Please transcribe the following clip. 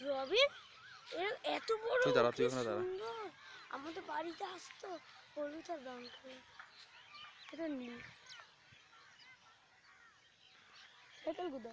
রবিন এর এত বড় তুই দাঁড়া, তুই ওখানে দাঁড়া। আমাদের বাড়িতে আসতো হলুদ আর রং এটা নীল এটা গুদা